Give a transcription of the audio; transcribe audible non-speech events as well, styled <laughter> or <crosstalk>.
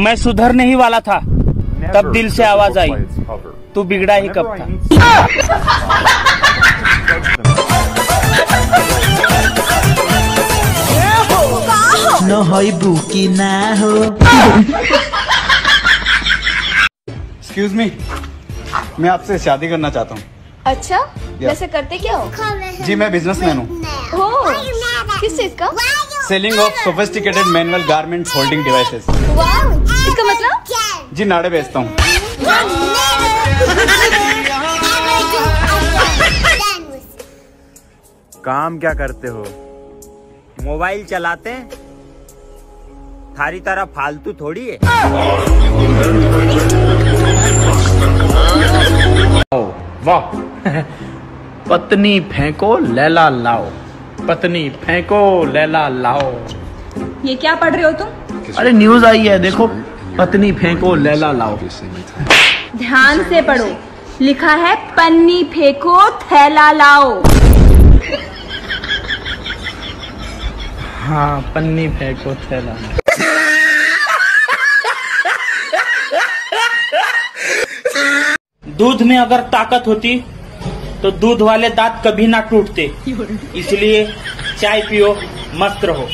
मैं सुधरने ही वाला था। तब दिल से आवाज़ आई तू बिगड़ा ही कब था? न हईबू कि ना हो। एक्सक्यूज मी मैं आपसे शादी करना चाहता हूँ। अच्छा? वैसे करते क्या हो? जी मैं बिजनेसमैन हूँ। किस चीज़ का? Selling of sophisticated manual garment holding devices इसका मतलब? जी नाड़े बेचता हूँ। काम क्या करते हो? मोबाइल चलाते हैं? थारी तरह फालतू थोड़ी है। वाह। पत्नी फेंको लैला लाओ। पत्नी फेंको लैला लाओ। ये क्या पढ़ रहे हो तुम? अरे न्यूज़ आई है देखो पत्नी फेंको लैला लाओ। ध्यान से पढ़ो। लिखा है पन्नी फेंको थैला लाओ। हाँ पन्नी फेंको थैला। दूध में अगर ताकत होती तो दूध वाले दांत कभी ना टूटते। <laughs> इसलिए चाय पियो मस्त रहो।